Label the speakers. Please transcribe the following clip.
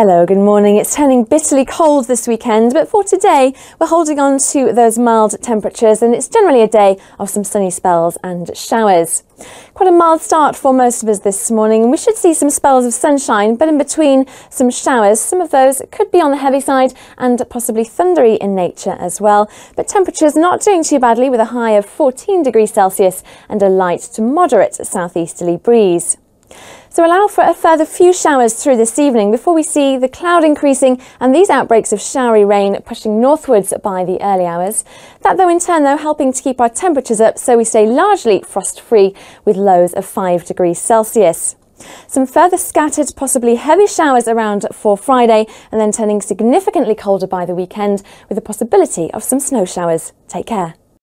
Speaker 1: Hello, good morning. It's turning bitterly cold this weekend, but for today, we're holding on to those mild temperatures and it's generally a day of some sunny spells and showers. Quite a mild start for most of us this morning, we should see some spells of sunshine, but in between some showers. Some of those could be on the heavy side and possibly thundery in nature as well. But temperatures not doing too badly with a high of 14 degrees Celsius and a light to moderate southeasterly breeze. So allow for a further few showers through this evening before we see the cloud increasing and these outbreaks of showery rain pushing northwards by the early hours. That though in turn though helping to keep our temperatures up so we stay largely frost free with lows of 5 degrees Celsius. Some further scattered, possibly heavy showers around for Friday and then turning significantly colder by the weekend with the possibility of some snow showers. Take care.